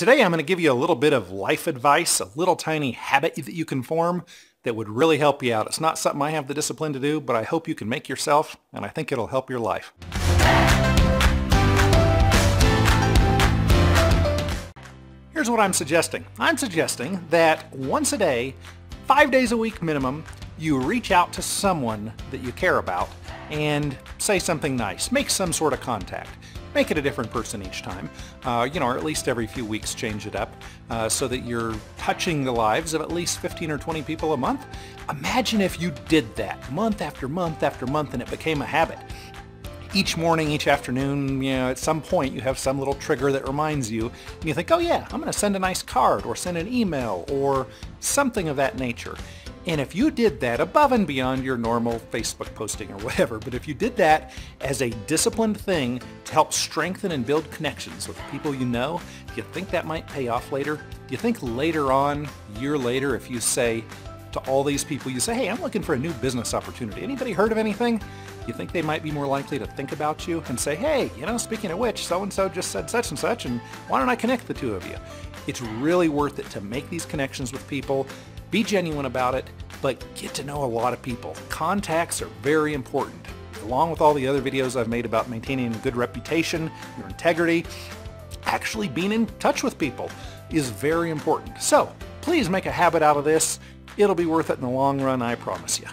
Today I'm going to give you a little bit of life advice, a little tiny habit that you can form that would really help you out. It's not something I have the discipline to do, but I hope you can make yourself, and I think it'll help your life. Here's what I'm suggesting. I'm suggesting that once a day, five days a week minimum, you reach out to someone that you care about and say something nice. Make some sort of contact make it a different person each time, uh, you know, or at least every few weeks change it up uh, so that you're touching the lives of at least 15 or 20 people a month. Imagine if you did that month after month after month and it became a habit. Each morning, each afternoon, you know, at some point you have some little trigger that reminds you and you think, oh yeah, I'm going to send a nice card or send an email or something of that nature. And if you did that above and beyond your normal Facebook posting or whatever, but if you did that as a disciplined thing to help strengthen and build connections with people you know, do you think that might pay off later? Do you think later on, year later, if you say to all these people, you say, hey, I'm looking for a new business opportunity. Anybody heard of anything? You think they might be more likely to think about you and say, hey, you know, speaking of which, so-and-so just said such and such, and why don't I connect the two of you? It's really worth it to make these connections with people be genuine about it, but get to know a lot of people. Contacts are very important. Along with all the other videos I've made about maintaining a good reputation, your integrity, actually being in touch with people is very important. So please make a habit out of this. It'll be worth it in the long run, I promise you.